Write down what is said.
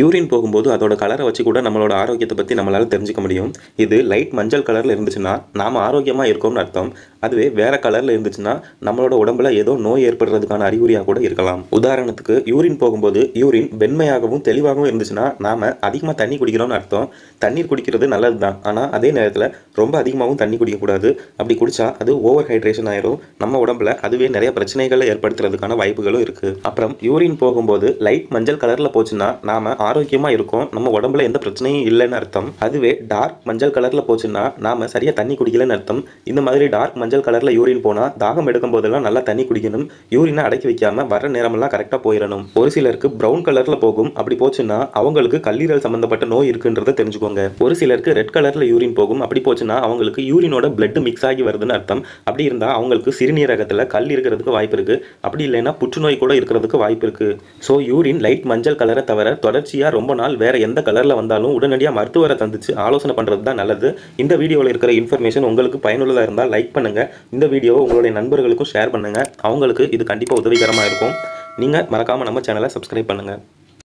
Urine போகும்போது அதோட கலரை வச்சு கூட நம்மளோட ஆரோக்கியத்தை பற்றி நம்மளால் தெரிஞ்சுக்க முடியும். இது லைட் மஞ்சள் கலரில் இருந்துச்சுன்னா நாம் ஆரோக்கியமாக இருக்கோம்னு அர்த்தம். அதுவே வேறு கலரில் இருந்துச்சுன்னா நம்மளோட உடம்புல ஏதோ நோய் ஏற்படுறதுக்கான அறிகுறியாக கூட இருக்கலாம். உதாரணத்துக்கு யூரின் போகும்போது யூரின் வெண்மையாகவும் தெளிவாகவும் இருந்துச்சுன்னா நாம் அதிகமாக தண்ணி குடிக்கிறோம்னு அர்த்தம். தண்ணீர் குடிக்கிறது நல்லது தான் ஆனால் அதே நேரத்தில் ரொம்ப அதிகமாகவும் தண்ணி குடிக்கக்கூடாது. அப்படி குடித்தா அது ஓவர் ஹைட்ரேஷன் ஆயிரும். நம்ம உடம்புல அதுவே நிறைய பிரச்சனைகளை ஏற்படுத்துறதுக்கான வாய்ப்புகளும் இருக்குது அப்புறம் யூரின் போகும்போது லைட் மஞ்சள் கலரில் போச்சுன்னா நாம் ஆரோக்கியமாக இருக்கும். நம்ம உடம்புல எந்த பிரச்சனையும் இல்லைன்னு அர்த்தம். அதுவே டார்க் மஞ்சள் கலரில் போச்சுன்னா நாம் சரியாக தண்ணி குடிக்கலன்னு அர்த்தம். இந்த மாதிரி டார்க் மஞ்சள் கலரில் யூரின் போனால் தாகம் எடுக்கும் போதெல்லாம் நல்லா தண்ணி குடிக்கணும். யூரினை அடக்கி வைக்காமல் வர நேரமெல்லாம் கரெக்டாக போயிடணும். ஒரு சிலருக்கு ப்ரௌன் கலரில் போகும். அப்படி போச்சுன்னா அவங்களுக்கு கல்லீரல் சம்மந்தப்பட்ட நோய் இருக்குன்றதை தெரிஞ்சுக்கோங்க. ஒரு சிலருக்கு ரெட் கலரில் யூரின் போகும். அப்படி போச்சுன்னா அவங்களுக்கு யூரினோட பிளட் மிக்ஸ் ஆகி வருதுன்னு அர்த்தம். அப்படி இருந்தால் அவங்களுக்கு சிறுநீரகத்தில் கல் இருக்கிறதுக்கு வாய்ப்பு இருக்குது அப்படி இல்லைன்னா புற்றுநோய் கூட இருக்கிறதுக்கு வாய்ப்பு இருக்குது ஸோ யூரின் லைட் மஞ்சள் கலரை தவிர தொடர்ச்சியாக ரொம்ப நாள் வேற எந்த கலரில் வந்தாலும் உடனடியாக மருத்துவரை தந்துச்சு ஆலோசனை பண்ணுறது தான் நல்லது. இந்த வீடியோவில் இருக்கிற இன்ஃபர்மேஷன் உங்களுக்கு பயனுள்ளதாக இருந்தால் லைக் பண்ணுங்கள் இந்த வீடியோவை உங்களுடைய நண்பர்களுக்கும் ஷேர் பண்ணுங்கள் அவங்களுக்கு இது கண்டிப்பாக உதவிகரமாக இருக்கும். நீங்கள் மறக்காமல் நம்ம சேனலை சப்ஸ்கிரைப் பண்ணுங்கள்